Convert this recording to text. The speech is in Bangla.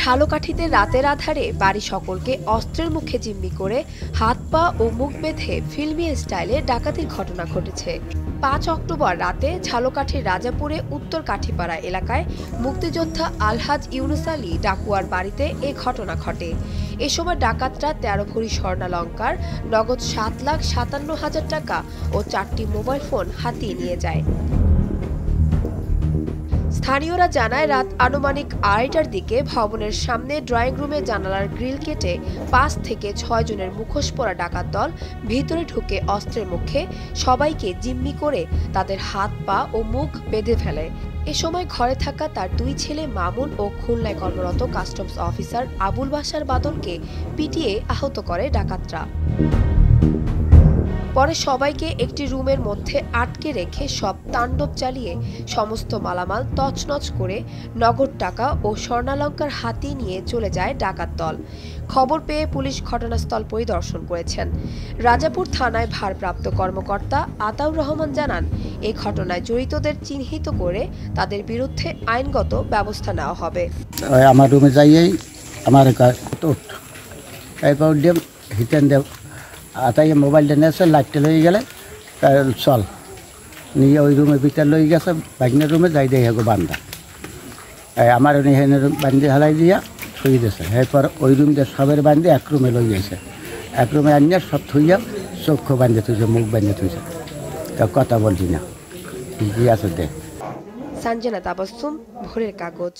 ঝালকাঠিতে রাতের আধারে বাড়ি সকলকে অস্ত্রের মুখে জিম্মি করে হাত পা ও মুখ বেঁধে ফিল্মি স্টাইলে ডাকাতির ঘটনা ঘটেছে। পাঁচ অক্টোবর রাতে ঝালকাঠির রাজাপুরে উত্তর কাঠিপাড়া এলাকায় মুক্তিযোদ্ধা আলহাজ ইউনুস আলী ডাকুয়ার বাড়িতে এ ঘটনা ঘটে। এ সময় ডাকাতরা তেরো ভরি স্বর্ণালঙ্কার, নগদ সাত লাখ সাতান্ন হাজার টাকা ও চারটি মোবাইল ফোন হাতিয়ে নিয়ে যায়। স্থানীয়রা জানায়, রাত আনুমানিক আড়াইটার দিকে ভবনের সামনে ড্রয়িং রুমে জানালার গ্রিল কেটে পাঁচ থেকে ছয় জনের মুখোশ পরা ডাকাত দল ভিতরে ঢুকে অস্ত্রের মুখে সবাইকে জিম্মি করে তাদের হাত, পা ও মুখ বেঁধে ফেলে। এ সময় ঘরে থাকা তার দুই ছেলে মামুন ও খুলনায় কর্মরত কাস্টমস অফিসার আবুল বাসার বাদলকে পিটিয়ে আহত করে ডাকাতরা। পরে সবাইকে একটি রুমের মধ্যে আটকে রেখে সব তাণ্ডব চালিয়ে সমস্ত মালামাল তছনছ করে নগদ টাকা ও স্বর্ণালঙ্কার হাতি নিয়ে চলে যায় ডাকাত দল। খবর পেয়ে পুলিশ ঘটনাস্থল পরিদর্শন করেছেন। রাজাপুর থানায় ভারপ্রাপ্ত কর্মকর্তা আতাউর রহমান জানান এই ঘটনায় জড়িতদের চিহ্নিত করে তাদের বিরুদ্ধে আইনগত ব্যবস্থা নেওয়া হবে। আমার রুমে যাইয়েই আমার এরপর হিটেন দেব আতাই মোবাইলটা নিয়েছে লাইটটা লয়ে গেলে চল। নিয়ে ওই রুমের ভিতরে লই গেছে বাইকের রুমে যাই দেয় হেগো বান্ধা আমার উনি হেনে বান্ধি হালাই দিয়া থুই দিয়েছে এরপর ওই রুম দিয়ে সবের বান্ধি এক রুমে লই গেছে। এক রুমে আনিয়ে সব থুইয়া চক্ষু বান্ধে থুইছে, মুখ বান্ধে থুইছে। তা কথা বলছি না। কি আছে দেখ সঞ্জনা তাবাসুম ভোরের কাগজ।